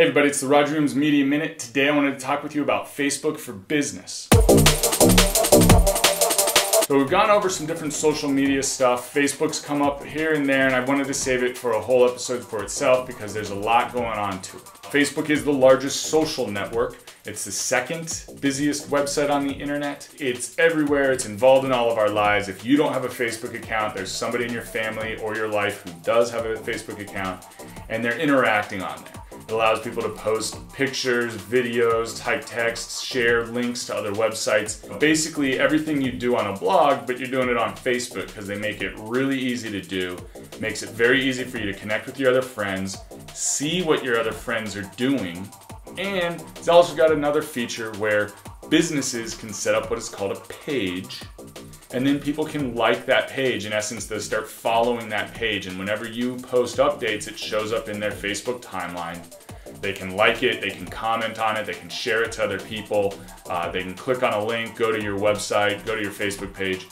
Hey everybody, it's the Roger Williams Media Minute. Today I wanted to talk with you about Facebook for Business. So we've gone over some different social media stuff. Facebook's come up here and there, and I wanted to save it for a whole episode for itself because there's a lot going on to it. Facebook is the largest social network. It's the second busiest website on the internet. It's everywhere, it's involved in all of our lives. If you don't have a Facebook account, there's somebody in your family or your life who does have a Facebook account, and they're interacting on there. It allows people to post pictures, videos, type texts, share links to other websites. Basically, everything you do on a blog, but you're doing it on Facebook because they make it really easy to do. It Makes it very easy for you to connect with your other friends, see what your other friends are doing, and it's also got another feature where businesses can set up what is called a page and then people can like that page. In essence, they start following that page, and whenever you post updates, it shows up in their Facebook timeline. They can like it, they can comment on it, they can share it to other people, uh, they can click on a link, go to your website, go to your Facebook page.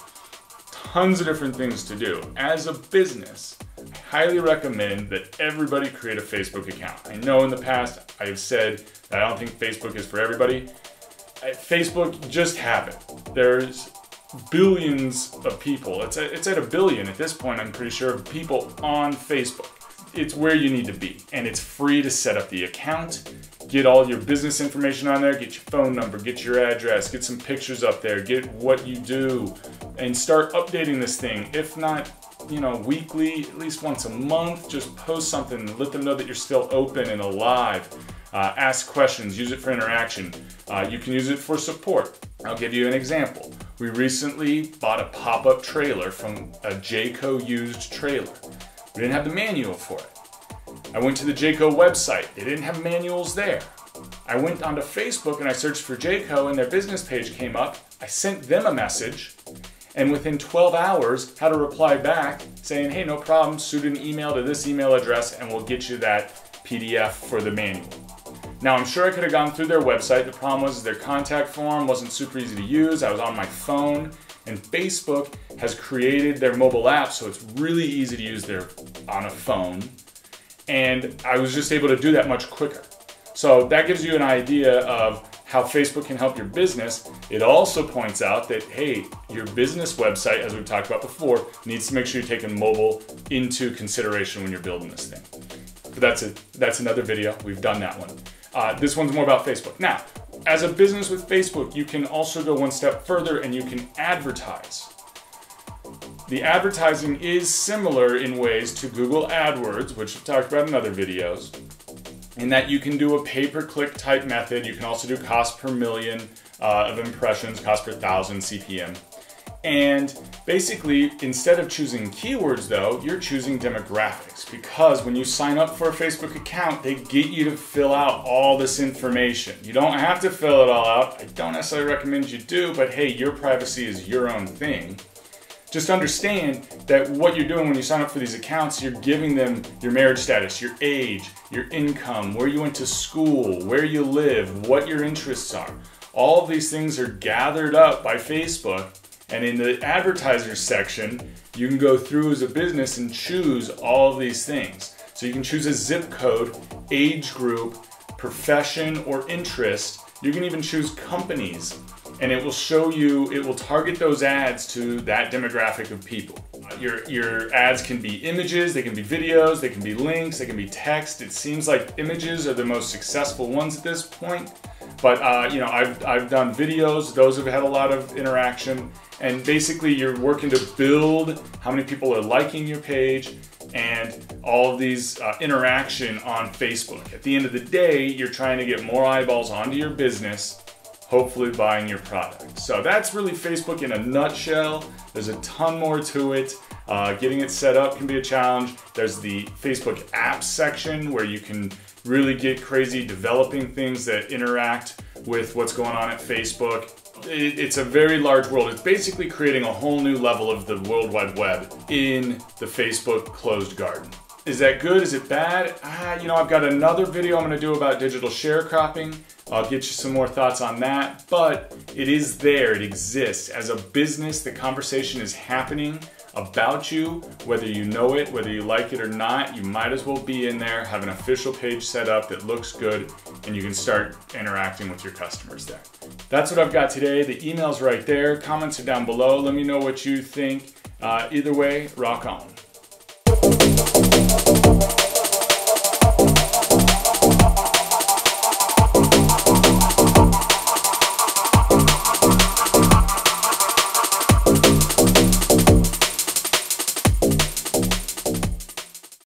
Tons of different things to do. As a business, I highly recommend that everybody create a Facebook account. I know in the past I have said that I don't think Facebook is for everybody. Facebook, just have it. There's billions of people. It's it's at a billion at this point, I'm pretty sure, of people on Facebook. It's where you need to be, and it's free to set up the account, get all your business information on there, get your phone number, get your address, get some pictures up there, get what you do, and start updating this thing. If not, you know, weekly, at least once a month, just post something, let them know that you're still open and alive. Uh, ask questions, use it for interaction. Uh, you can use it for support. I'll give you an example. We recently bought a pop-up trailer from a Jayco used trailer. We didn't have the manual for it. I went to the Jayco website. They didn't have manuals there. I went onto Facebook and I searched for Jayco and their business page came up. I sent them a message and within 12 hours had a reply back saying, hey, no problem, shoot an email to this email address and we'll get you that PDF for the manual. Now, I'm sure I could have gone through their website. The problem was their contact form wasn't super easy to use. I was on my phone, and Facebook has created there mobile app, so it's really easy to use their on a phone. And I was just able to do that much quicker. So that gives you an idea of how Facebook can help your business. It also points out that, hey, your business website, as we've talked about before, needs to make sure you're taking mobile into consideration when you're building this thing. But that's it. That's another video. We've done that one. Uh, this one's more about Facebook. Now, as a business with Facebook, you can also go one step further and you can advertise. The advertising is similar in ways to Google AdWords, which I've talked about in other videos, in that you can do a pay-per-click type method. You can also do cost per million uh, of impressions, cost per thousand CPM. And basically, instead of choosing keywords though, you're choosing demographics because when you sign up for a Facebook account, they get you to fill out all this information. You don't have to fill it all out. I don't necessarily recommend you do, but hey, your privacy is your own thing. Just understand that what you're doing when you sign up for these accounts, you're giving them your marriage status, your age, your income, where you went to school, where you live, what your interests are. All of these things are gathered up by Facebook and in the advertiser section, you can go through as a business and choose all of these things. So you can choose a zip code, age group, profession, or interest. You can even choose companies and it will show you, it will target those ads to that demographic of people. Your, your ads can be images, they can be videos, they can be links, they can be text. It seems like images are the most successful ones at this point. But uh, you know, I've, I've done videos, those have had a lot of interaction. And basically you're working to build how many people are liking your page and all of these uh, interaction on Facebook. At the end of the day, you're trying to get more eyeballs onto your business hopefully buying your product. So that's really Facebook in a nutshell. There's a ton more to it. Uh, getting it set up can be a challenge. There's the Facebook apps section where you can really get crazy developing things that interact with what's going on at Facebook. It's a very large world. It's basically creating a whole new level of the World Wide Web in the Facebook closed garden. Is that good? Is it bad? Ah, you know, I've got another video I'm gonna do about digital sharecropping. I'll get you some more thoughts on that, but it is there, it exists. As a business, the conversation is happening. About you, whether you know it, whether you like it or not. You might as well be in there, have an official page set up that looks good, and you can start interacting with your customers there. That's what I've got today. The email's right there. Comments are down below. Let me know what you think. Uh, either way, rock on.